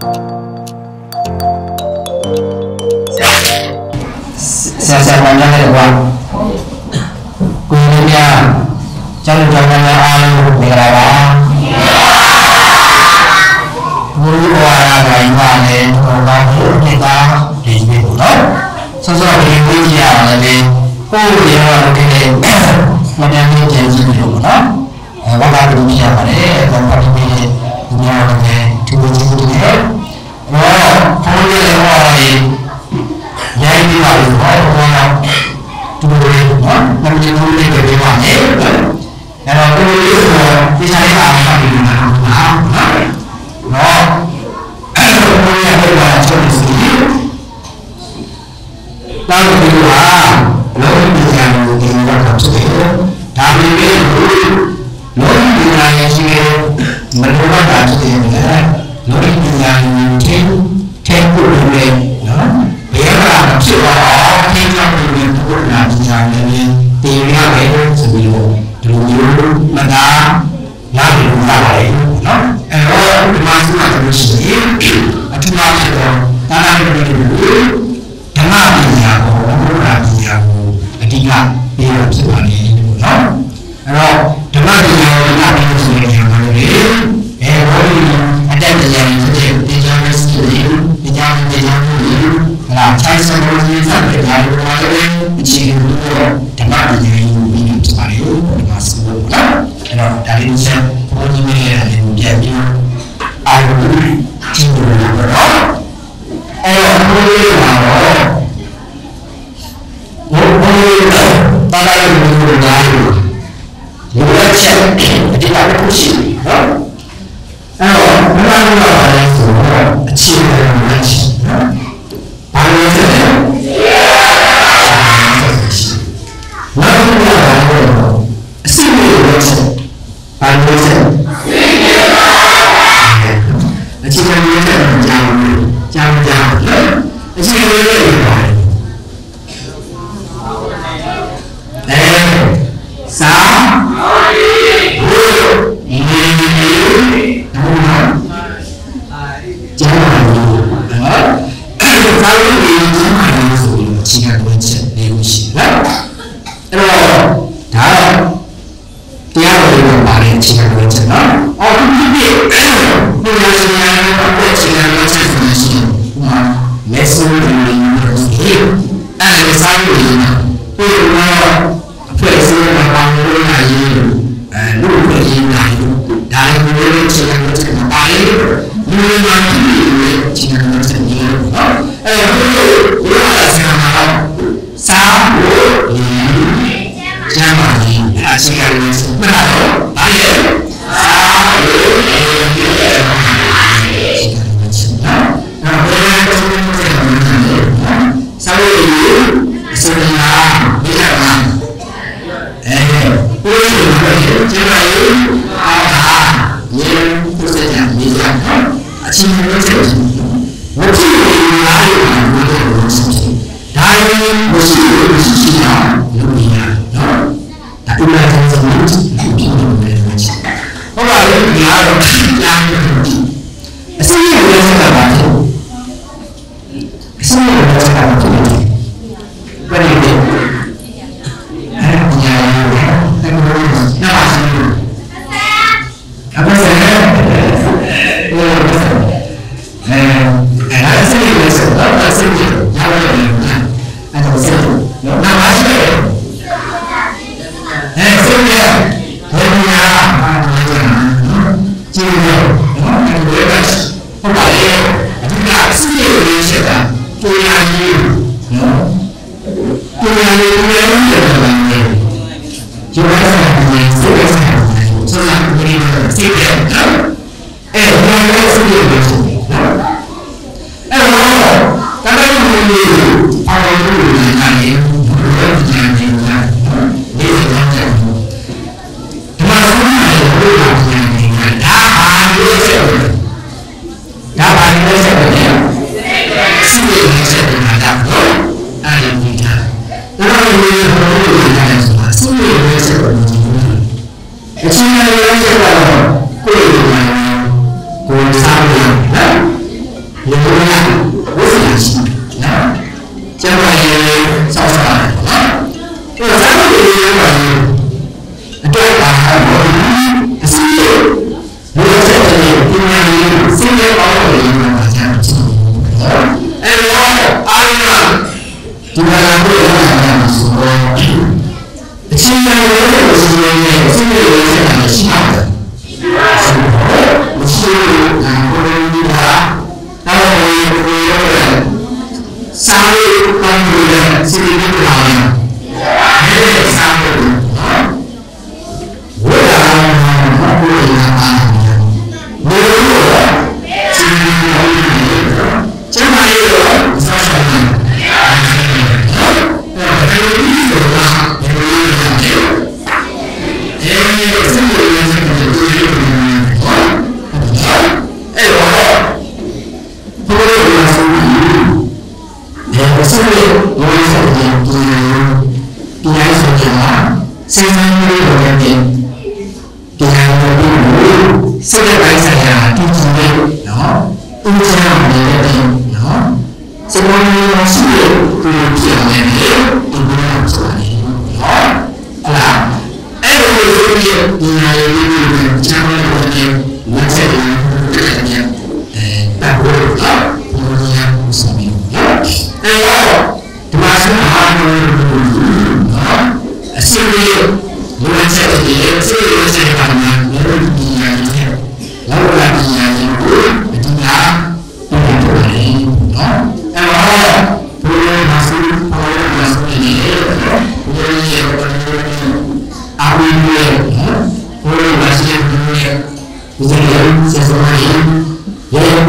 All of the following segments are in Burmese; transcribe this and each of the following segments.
ဆရာဆရာမများလည်းကွာကိုရင်းများကျောင်းကျောင်းများအားလုံးမင်္ဂလာပါဘုရားဝါရဂိုင်းပါလေဘုရားကိုမြတ်တာဒီနေ့ပေါ့နော်ဆောစောဒီဝိညာဉ်လည်းကိုယ်ရေရောဒီနေ့မပြန်ကြည့်ကြည့်လို့ပေါ့နော်ဘာသာတူပြရပါတယ်ဘာသာတူပြ တောင်းပြီးဟာလောကပညာကိုသင်ရတာဖြစ်တယ်။ဒါပေမဲ့လောကပညာရဲ့ရှိတဲ့မလိုတာဖြစ်တယ်လေ။လောက ဒါလေးချက်ပေါ်ကြီးနေရတဲ့ပြန်ပြီးအာရုံကြည့်နေတယ်နော်အဲ့တော့ဘုရားပါတော့ဘုရားတာလာရုံကိုညာလို့ဘုရားချက်အတိအကျရှိနော်အဲ့တော့ဘုရားကလည်းဆိုတော့အခြေခံမှရှိနော်ဘာလို့လဲနောက်ဘုရားကတော့အစီအမံရောချက် တရားတော်ကိုပါတဲ့အခြေခံဝင်ချက်နော်။အော်ဒီပြည့် 足があります。まあ、あれ难的很。什么人在干嘛的？什么人在干嘛的？不理解。Gracias. ဒီမှာတော့ရတာကဆိုတော့အချင်းချင်းရဲ့ဆိုရင်စိတ်ရဲ့စိတ်ကရှိပါတယ်မရှိဘူးငါကိုယ်ရင်းတာအဲ့ဒါကိုပြောရတယ်စာရေးပန်းလို့စိတ်ကပြောတယ် ဝိသတိပညာပညာဆိုတဲ့မှာစေတနာလေးတွေနဲ့ပညာတော်ကိုစိတ်ရဲ့ပိုင်းဆိုင်ရာတည်ကြည်နေနော်ဥပ္ပဒါနဲ့နော်စေတနာလေးရှိတဲ့ပညာဖြစ်နေတယ်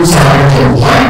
started to apply